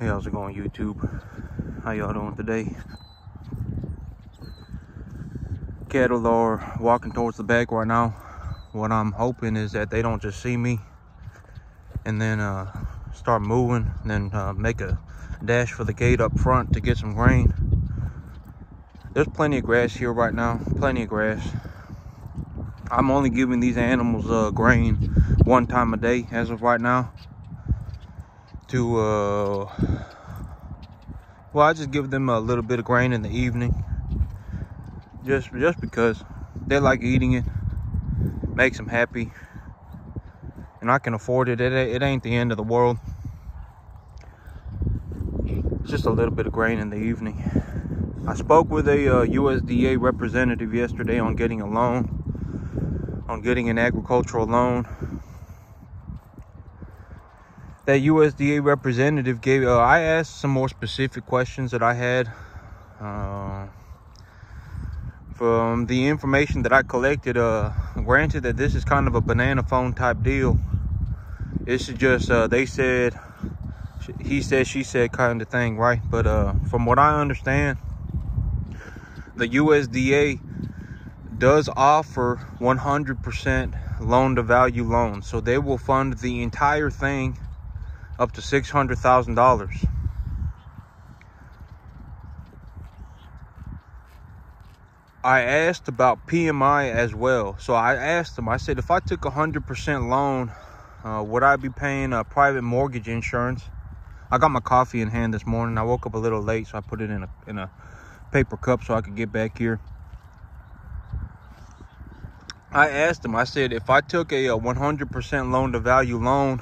Hey, how's it going, YouTube? How y'all doing today? Cattle are walking towards the back right now. What I'm hoping is that they don't just see me and then uh, start moving, and then uh, make a dash for the gate up front to get some grain. There's plenty of grass here right now, plenty of grass. I'm only giving these animals uh, grain one time a day as of right now to uh well i just give them a little bit of grain in the evening. Just just because they like eating it. Makes them happy. And i can afford it. It, it ain't the end of the world. It's just a little bit of grain in the evening. I spoke with a uh, usda representative yesterday on getting a loan on getting an agricultural loan that USDA representative gave, uh, I asked some more specific questions that I had. Uh, from the information that I collected, uh, granted that this is kind of a banana phone type deal. This is just, uh, they said, he said, she said kind of thing, right? But uh, from what I understand, the USDA does offer 100% loan to value loans. So they will fund the entire thing up to $600,000. I asked about PMI as well. So I asked them, I said, if I took a 100% loan, uh, would I be paying a private mortgage insurance? I got my coffee in hand this morning. I woke up a little late, so I put it in a, in a paper cup so I could get back here. I asked him, I said, if I took a 100% loan to value loan,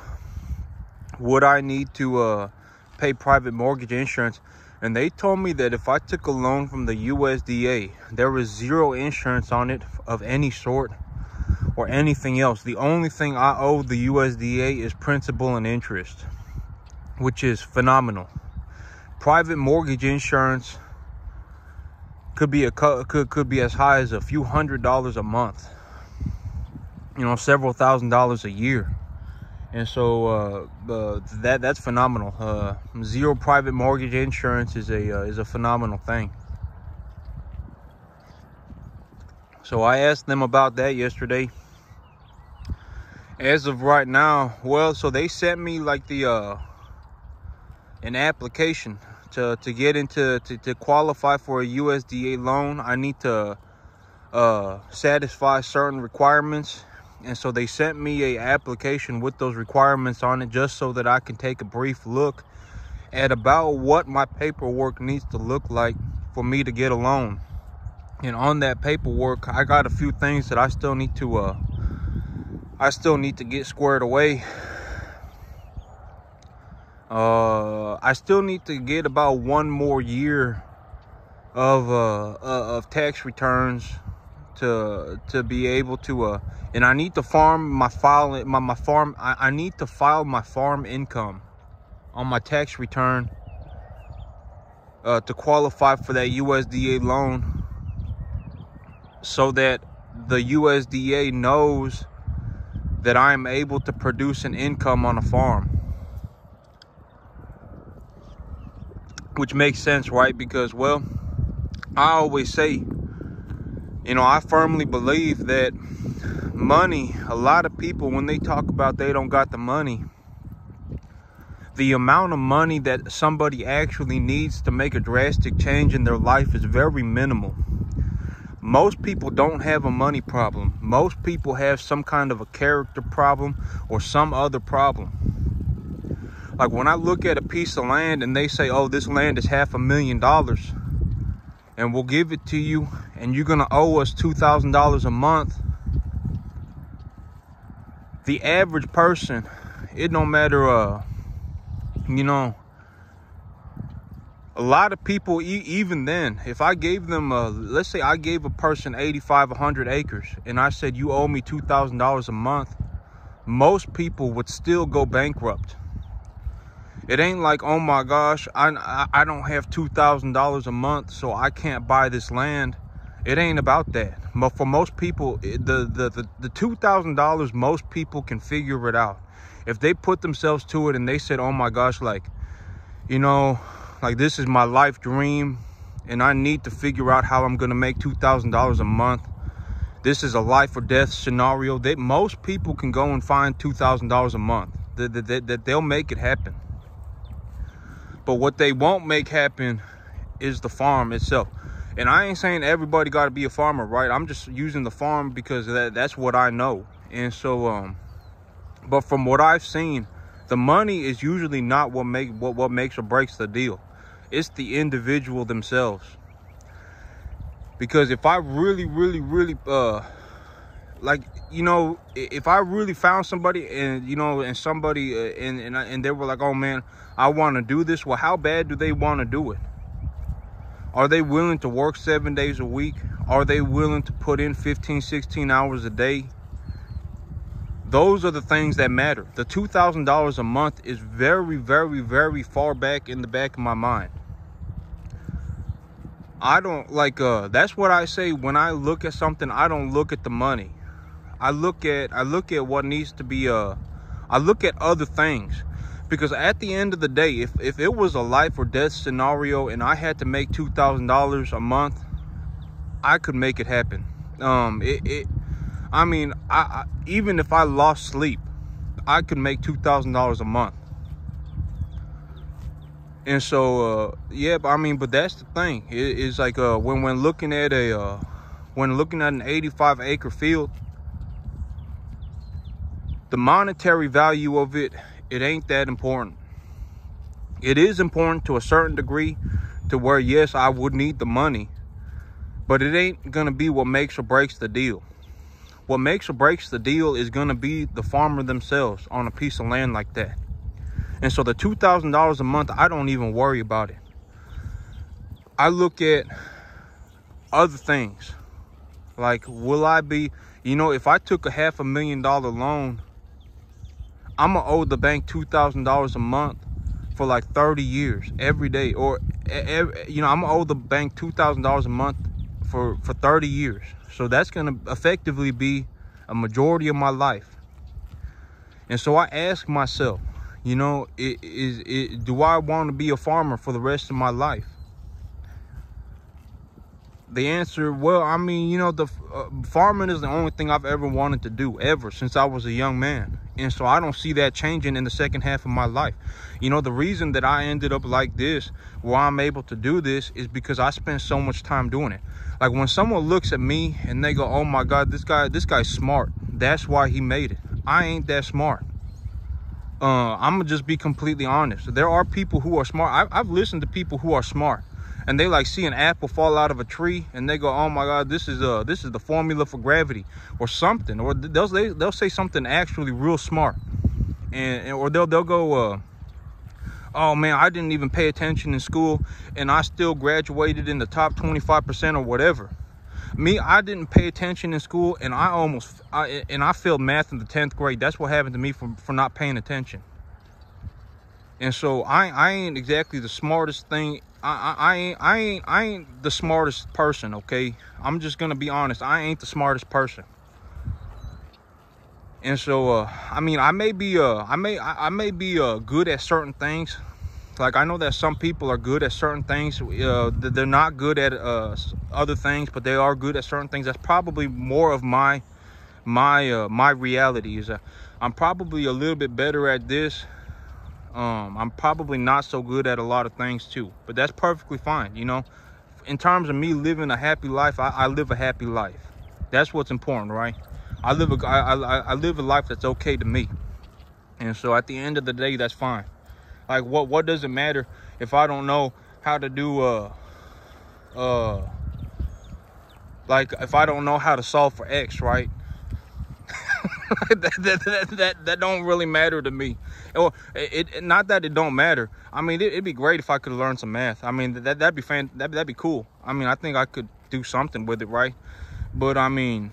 would I need to uh, pay private mortgage insurance? And they told me that if I took a loan from the USDA, there was zero insurance on it of any sort or anything else. The only thing I owe the USDA is principal and interest, which is phenomenal. Private mortgage insurance could be a could could be as high as a few hundred dollars a month. You know, several thousand dollars a year and so uh, uh, that that's phenomenal. Uh, zero private mortgage insurance is a uh, is a phenomenal thing. So I asked them about that yesterday. As of right now, well, so they sent me like the uh, an application to to get into to, to qualify for a USDA loan. I need to uh, satisfy certain requirements and so they sent me a application with those requirements on it just so that I can take a brief look at about what my paperwork needs to look like for me to get a loan. And on that paperwork, I got a few things that I still need to uh I still need to get squared away. Uh I still need to get about one more year of uh, uh of tax returns to to be able to uh and I need to farm my file my, my farm I, I need to file my farm income on my tax return uh, to qualify for that USDA loan so that the USDA knows that I am able to produce an income on a farm. Which makes sense, right? Because, well, I always say you know, I firmly believe that money, a lot of people, when they talk about they don't got the money, the amount of money that somebody actually needs to make a drastic change in their life is very minimal. Most people don't have a money problem. Most people have some kind of a character problem or some other problem. Like when I look at a piece of land and they say, oh, this land is half a million dollars and we'll give it to you and you're gonna owe us $2,000 a month, the average person, it don't matter, uh, you know, a lot of people, e even then, if I gave them, uh, let's say I gave a person 85, 100 acres and I said, you owe me $2,000 a month, most people would still go bankrupt. It ain't like, oh my gosh, I, I don't have $2,000 a month, so I can't buy this land. It ain't about that. But for most people, the, the, the, the $2,000, most people can figure it out. If they put themselves to it and they said, oh my gosh, like, you know, like this is my life dream and I need to figure out how I'm going to make $2,000 a month. This is a life or death scenario that most people can go and find $2,000 a month. That, that, that they'll make it happen. But what they won't make happen is the farm itself. And I ain't saying everybody got to be a farmer, right? I'm just using the farm because that, that's what I know. And so, um, but from what I've seen, the money is usually not what make what, what makes or breaks the deal it's the individual themselves because if i really really really uh like you know if i really found somebody and you know and somebody uh, and, and and they were like oh man i want to do this well how bad do they want to do it? Are they willing to work seven days a week? Are they willing to put in 15 16 hours a day? Those are the things that matter. The $2000 a month is very very very far back in the back of my mind. I don't like uh that's what I say when I look at something I don't look at the money. I look at I look at what needs to be uh I look at other things. Because at the end of the day if if it was a life or death scenario and I had to make $2,000 a month I could make it happen. Um it, it I mean I, I even if I lost sleep I could make $2,000 a month. And so uh yeah but i mean but that's the thing. It, it's like uh when when looking at a uh when looking at an 85 acre field the monetary value of it it ain't that important it is important to a certain degree to where yes i would need the money but it ain't gonna be what makes or breaks the deal what makes or breaks the deal is gonna be the farmer themselves on a piece of land like that and so the $2,000 a month, I don't even worry about it. I look at other things. Like, will I be, you know, if I took a half a million dollar loan, I'm to owe the bank $2,000 a month for like 30 years every day. Or, every, you know, I'm to owe the bank $2,000 a month for, for 30 years. So that's to effectively be a majority of my life. And so I ask myself, you know, is it, do I want to be a farmer for the rest of my life? The answer, well, I mean, you know, the uh, farming is the only thing I've ever wanted to do ever since I was a young man. And so I don't see that changing in the second half of my life. You know, the reason that I ended up like this, where I'm able to do this, is because I spent so much time doing it. Like when someone looks at me and they go, oh my God, this guy, this guy's smart. That's why he made it. I ain't that smart uh, I'm gonna just be completely honest. There are people who are smart. I've, I've, listened to people who are smart, and they like see an apple fall out of a tree, and they go, "Oh my God, this is uh this is the formula for gravity, or something." Or they'll they, they'll say something actually real smart, and, and or they'll they'll go, uh, "Oh man, I didn't even pay attention in school, and I still graduated in the top 25% or whatever." me i didn't pay attention in school and i almost I, and i failed math in the 10th grade that's what happened to me for, for not paying attention and so i i ain't exactly the smartest thing I, I, I ain't i ain't i ain't the smartest person okay i'm just gonna be honest i ain't the smartest person and so uh i mean i may be uh i may i, I may be uh good at certain things like I know that some people are good at certain things. Uh, they're not good at uh, other things, but they are good at certain things. That's probably more of my my uh, my reality. Is I'm probably a little bit better at this. Um, I'm probably not so good at a lot of things too, but that's perfectly fine. You know, in terms of me living a happy life, I, I live a happy life. That's what's important, right? I live a I, I, I live a life that's okay to me, and so at the end of the day, that's fine. Like what what does it matter if I don't know how to do uh uh like if I don't know how to solve for X, right? that, that, that, that, that don't really matter to me. Or it, it, not that it don't matter. I mean, it, would be great if I could learn some math. I mean, that that'd be fan. That that'd be cool. I mean, I think I could do something with it, right? But I mean,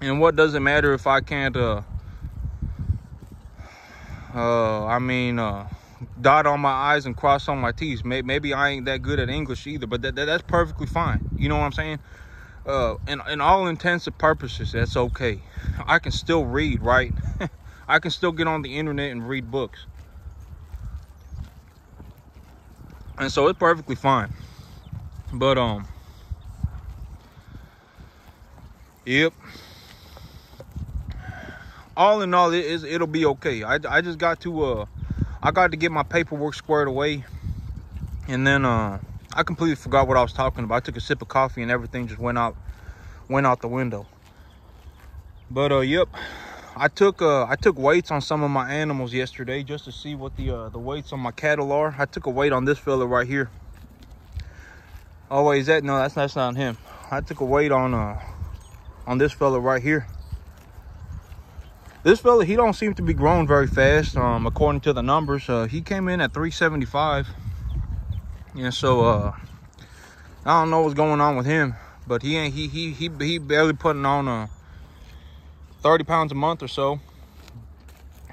and what does it matter if I can't uh uh, I mean, uh, dot on my I's and cross on my T's. Maybe I ain't that good at English either, but that, that, that's perfectly fine. You know what I'm saying? Uh, in, in all intents and purposes, that's okay. I can still read, right? I can still get on the internet and read books. and so it's perfectly fine. But um, yep. All in all, it is it'll be okay. I I just got to uh, I got to get my paperwork squared away, and then uh, I completely forgot what I was talking about. I took a sip of coffee and everything just went out, went out the window. But uh, yep. I took uh, I took weights on some of my animals yesterday just to see what the uh, the weights on my cattle are. I took a weight on this fella right here. Oh wait, is that no? That's that's not him. I took a weight on uh on this fella right here. This fella, he don't seem to be growing very fast. Um, according to the numbers, uh, he came in at 375. And so uh, I don't know what's going on with him, but he ain't he he he he barely putting on a 30 pounds a month or so.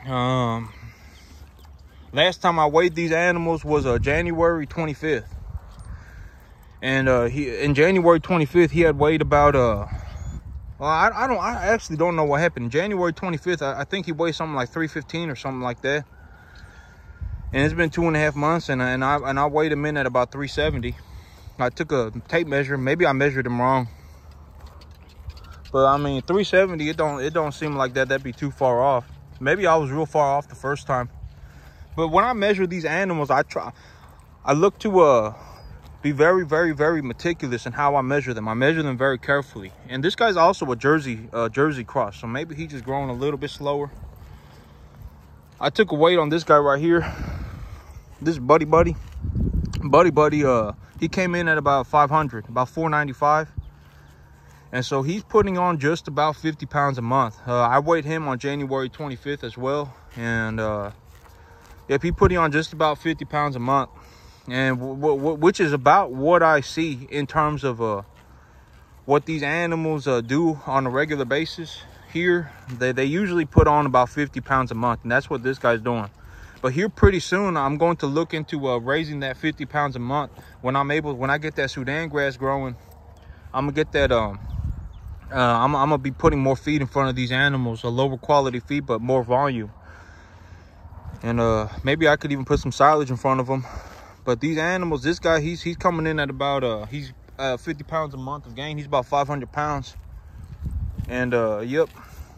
Um, last time I weighed these animals was uh, January 25th. And uh, he in January 25th, he had weighed about, uh, well, I, I don't, I actually don't know what happened. January 25th, I, I think he weighed something like 315 or something like that. And it's been two and a half months, and, and I and I weighed him in at about 370. I took a tape measure. Maybe I measured him wrong. But I mean, 370, it don't it don't seem like that. That'd be too far off. Maybe I was real far off the first time. But when I measure these animals, I try, I look to uh be very, very, very meticulous in how I measure them. I measure them very carefully. And this guy's also a Jersey uh, Jersey cross, so maybe he's just growing a little bit slower. I took a weight on this guy right here. This Buddy Buddy. Buddy Buddy, uh, he came in at about 500, about 495. And so he's putting on just about 50 pounds a month. Uh, I weighed him on January 25th as well. And uh, yep, he putting on just about 50 pounds a month. And which is about what I see in terms of uh, what these animals uh, do on a regular basis here. They, they usually put on about 50 pounds a month. And that's what this guy's doing. But here pretty soon, I'm going to look into uh, raising that 50 pounds a month. When I'm able, when I get that Sudan grass growing, I'm gonna get that um, uh, I'm, I'm, gonna be putting more feed in front of these animals, a lower quality feed, but more volume. And uh, maybe I could even put some silage in front of them. But these animals, this guy, he's he's coming in at about uh, he's uh, 50 pounds a month of gain. He's about 500 pounds. And uh, yep.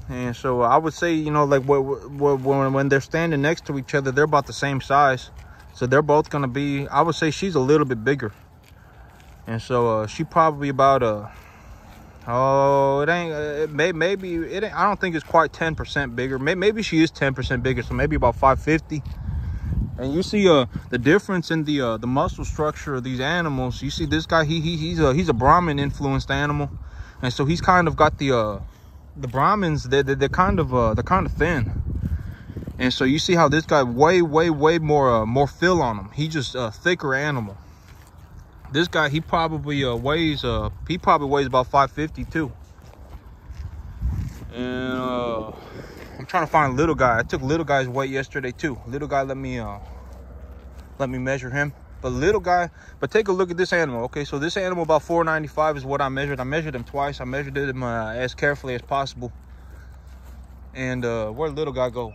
And so I would say, you know, like when when they're standing next to each other, they're about the same size. So they're both gonna be. I would say she's a little bit bigger. And so uh, she probably about a uh, Oh, it ain't. Uh, it may, maybe it. Ain't, I don't think it's quite ten percent bigger. Maybe, maybe she is ten percent bigger, so maybe about five fifty. And you see uh the difference in the uh the muscle structure of these animals. You see this guy. He he he's a he's a Brahman influenced animal, and so he's kind of got the uh the Brahmans. They they're, they're kind of uh they're kind of thin. And so you see how this guy way way way more uh, more fill on him. He's just a thicker animal this guy he probably uh, weighs uh he probably weighs about 550 too. And uh i'm trying to find little guy. I took little guy's weight yesterday too. Little guy let me uh let me measure him. But little guy but take a look at this animal okay? So this animal about 495 is what i measured. I measured him twice. I measured him uh, as carefully as possible. And uh where'd little guy go?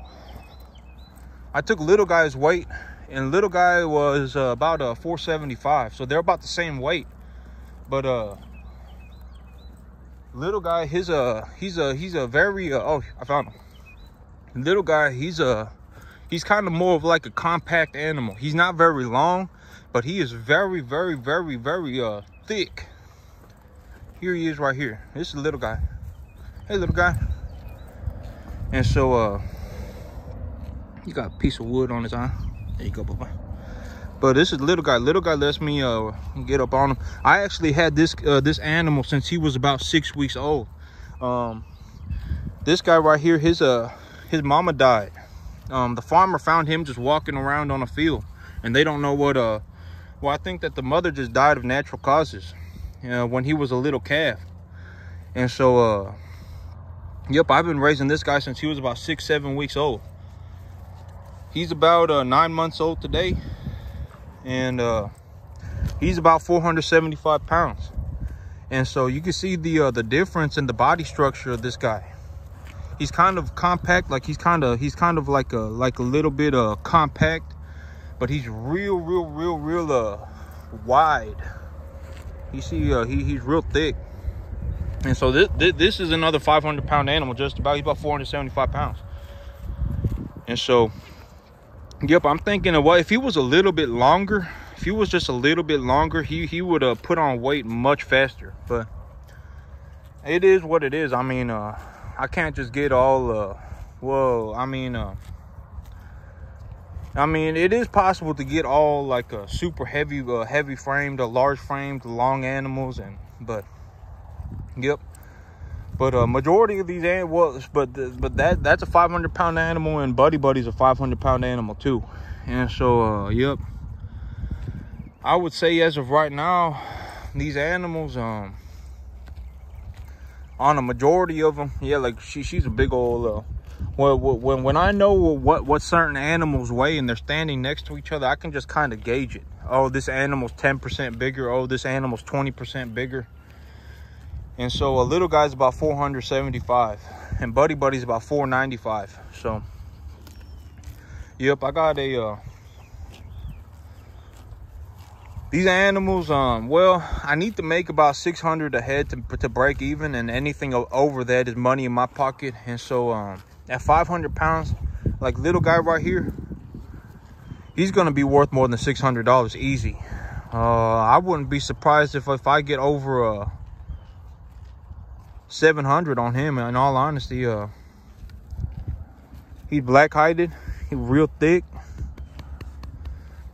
I took little guy's weight and little guy was uh, about a uh, 475 so they're about the same weight. But uh little guy his uh he's a he's a very uh, oh i found him. Little guy he's a he's kind of more of like a compact animal. He's not very long but he is very very very very uh thick. Here he is right here. This is a little guy. Hey little guy. And so uh he got a piece of wood on his eye there you go. But this is little guy. Little guy lets me uh, get up on him. I actually had this uh, this animal since he was about six weeks old. Um, this guy right here, his uh his mama died. Um, the farmer found him just walking around on a field, and they don't know what uh. Well, I think that the mother just died of natural causes, you know, when he was a little calf, and so uh. Yep, I've been raising this guy since he was about six, seven weeks old he's about uh, nine months old today and uh, he's about 475 pounds and so you can see the uh, the difference in the body structure of this guy he's kind of compact like he's kind of he's kind of like a like a little bit uh compact but he's real, real, real, real uh wide. You see, uh, he he's real thick. And so this, this, this is another 500 pound animal, just about, he's about 475 pounds. And so, yep, I'm thinking of what, if he was a little bit longer, if he was just a little bit longer, he, he would have put on weight much faster. But it is what it is. I mean, uh, I can't just get all, uh, well, I mean, uh, I mean, it is possible to get all like a super heavy, uh, heavy framed, a large framed, long animals, and but Yep. But a uh, majority of these animals, but but that that's a 500 pound animal, and Buddy Buddy's a 500 pound animal too. And so, uh, yep. I would say as of right now, these animals, um, on a majority of them, yeah, like she she's a big old. Uh, well, when when I know what what certain animals weigh and they're standing next to each other, I can just kind of gauge it. Oh, this animal's 10% bigger. Oh, this animal's 20% bigger. And so a little guy's about 475 and Buddy Buddy's about 495. So, yep, I got a, uh, these animals, um, well, I need to make about 600 a head to, to break even and anything over that is money in my pocket. And so, um, at 500 pounds, like little guy right here, he's to be worth more than $600 easy. Uh, I wouldn't be surprised if, if I get over, uh, 700 on him in all honesty uh he's black hided he's real thick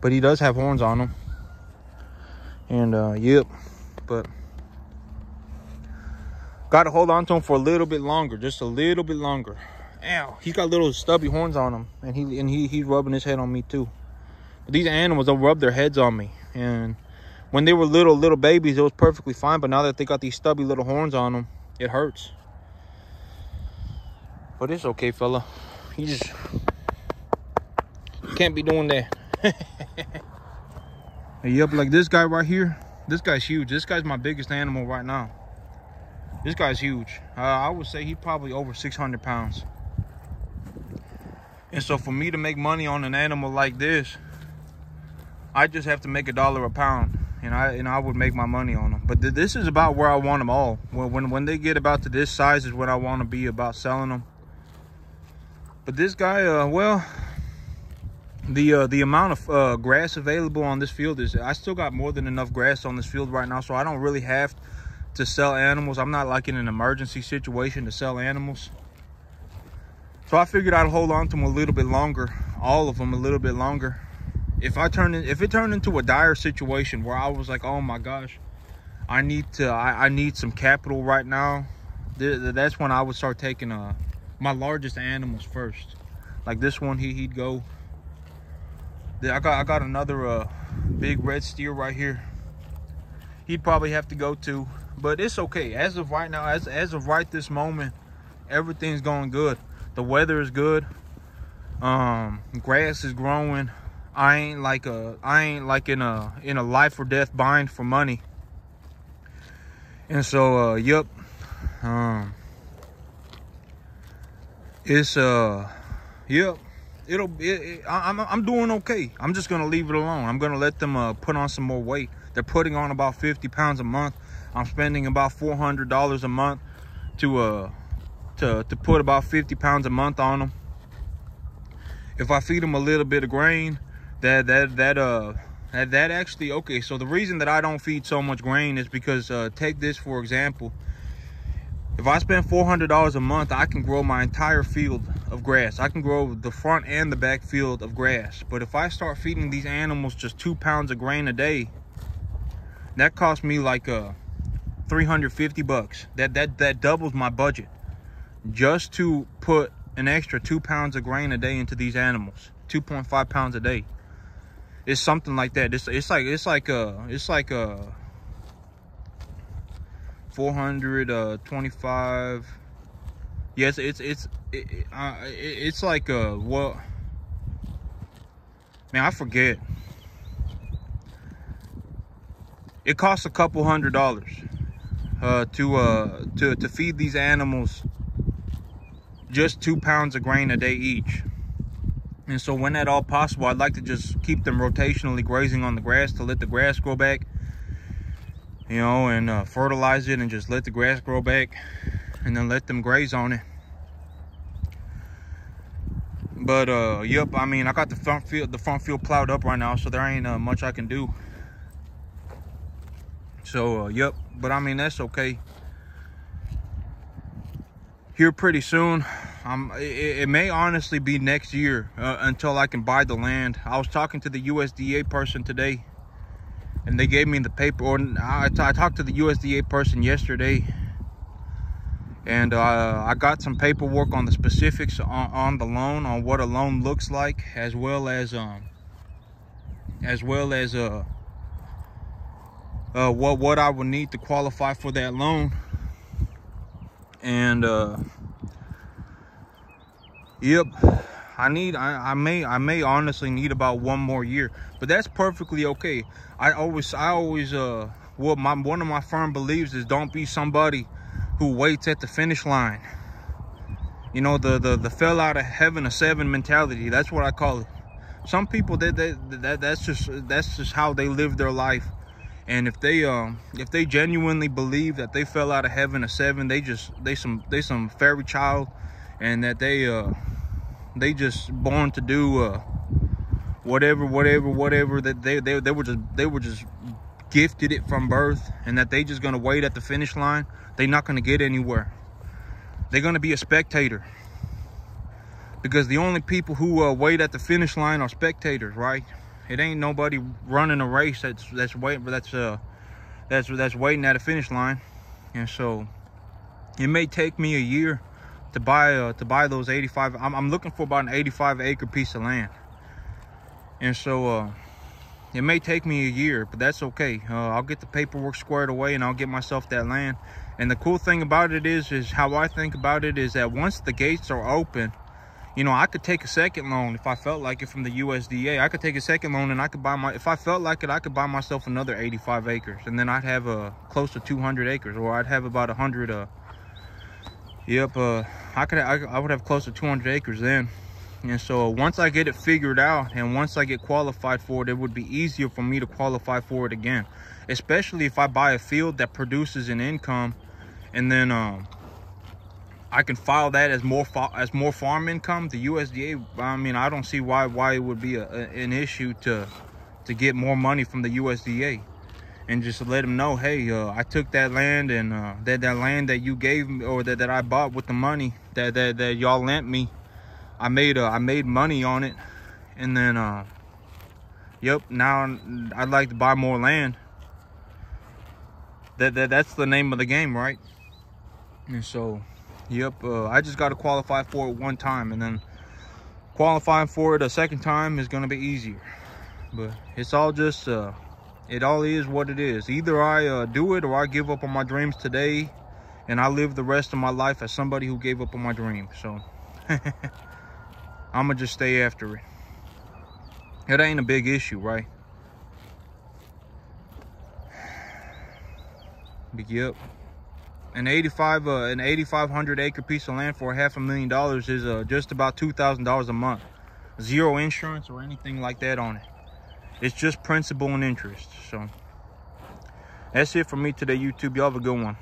but he does have horns on him. And uh yep but gotta hold on to him for a little bit longer just a little bit longer. Ow, he's got little stubby horns on him and he and he he's rubbing his head on me too. But these animals they'll rub their heads on me and when they were little little babies it was perfectly fine but now that they got these stubby little horns on them it hurts. But it's okay, fella. You just can't be doing that. yep, like this guy right here. This guy's huge. This guy's my biggest animal right now. This guy's huge. Uh, I would say he's probably over 600 pounds. And so for me to make money on an animal like this, I just have to make a dollar a pound and I and I would make my money on them. But th this is about where I want them all. When when when they get about to this size is when I want to be about selling them. But this guy, uh, well, the uh, the amount of uh, grass available on this field is I still got more than enough grass on this field right now, so I don't really have to sell animals. I'm not like in an emergency situation to sell animals. So I figured I'd hold on to them a little bit longer, all of them a little bit longer if I turn in, if it turned into a dire situation where I was like, oh my gosh, I need to, I, I need some capital right now. Th that's when I would start taking uh, my largest animals first. Like this one, he, he'd go. I got, I got another uh, big red steer right here. He'd probably have to go too, but it's okay. As of right now, as, as of right this moment, everything's going good. The weather is good. Um, grass is growing. I ain't like a I ain't like in a in a life or death bind for money. And so uh yep. Um it's uh yep. It'll it, I, I'm I'm doing okay. I'm just gonna leave it alone. I'm gonna let them uh put on some more weight. They're putting on about 50 pounds a month. I'm spending about $400 a month to uh to to put about 50 pounds a month on them. If I feed them a little bit of grain, that that that uh that, that actually okay so the reason that i don't feed so much grain is because uh take this for example. If i spend 400 dollars a month i can grow my entire field of grass. I can grow the front and the back field of grass. But if i start feeding these animals just two pounds of grain a day that costs me like uh 350 bucks. That that that doubles my budget just to put an extra two pounds of grain a day into these animals. 2.5 pounds a day it's something like that. It's it's like it's like a it's like a 425 yes it's it's it, uh, it's like a what? Man i forget. It costs a couple hundred dollars uh, to uh to to feed these animals just two pounds of grain a day each And so when at all possible, I'd like to just keep them rotationally grazing on the grass to let the grass grow back. You know, and uh, fertilize it and just let the grass grow back and then let them graze on it. But uh, yep, I mean, I got the front field, the front field plowed up right now, so there ain't uh, much I can do. So uh, yep, but I mean that's okay. Here pretty soon, um, it, it, may honestly be next year uh, until I can buy the land. I was talking to the USDA person today, and they gave me the paper. Or I, I talked to the USDA person yesterday, and uh, I got some paperwork on the specifics on, on, the loan, on what a loan looks like, as well as um, as well as uh, uh, what what I would need to qualify for that loan, and uh, yep, I need I, I may I may honestly need about one more year, but that's perfectly okay. I always I always uh what my one of my firm beliefs is don't be somebody who waits at the finish line. You know, the the, the fell out of heaven a seven mentality. That's what I call it. Some people that that, that that's just that's just how they live their life. And if they um if they genuinely believe that they fell out of heaven a seven, they just they some they some fairy child and that they uh they just born to do uh whatever whatever whatever that they they, they were just they were just gifted it from birth and that they just gonna wait at the finish line they're not to get anywhere. They're to be a spectator. Because the only people who uh, wait at the finish line are spectators, right? It ain't nobody running a race that's that's waiting that's uh that's that's waiting at a finish line. And so it may take me a year to buy uh, to buy those 85 I'm, I'm looking for about an 85 acre piece of land. And so uh it may take me a year, but that's okay. Uh, I'll get the paperwork squared away and I'll get myself that land. And the cool thing about it is, is how I think about it is that once the gates are open, you know, I could take a second loan if I felt like it from the USDA. I could take a second loan and I could buy my, if I felt like it, I could buy myself another 85 acres. And then I'd have uh, close to 200 acres or I'd have about 100, uh, yep, uh, I could, I, I would have close to 200 acres then. And so once I get it figured out and once I get qualified for it, it would be easier for me to qualify for it again. Especially if I buy a field that produces an income and then um, I can file that as more as more farm income. The USDA, I mean, I don't see why why it would be a, a, an issue to to get more money from the USDA and just let them know, hey, uh, I took that land and uh, that that land that you gave me or that, that I bought with the money that that, that y'all lent me I made uh, I made money on it, and then uh, yep. Now I'd like to buy more land. That that that's the name of the game, right? And so, yep. Uh, I just got to qualify for it one time, and then qualifying for it a second time is gonna be easier. But it's all just uh, it all is what it is. Either I uh, do it or I give up on my dreams today, and I live the rest of my life as somebody who gave up on my dream. So. I'm gonna just stay after it. It ain't a big issue, right? But yep. An 85, uh, an 8,500 acre piece of land for half a million dollars is uh, just about $2,000 a month. Zero insurance or anything like that on it. It's just principal and interest. So that's it for me today, YouTube. Y'all have a good one.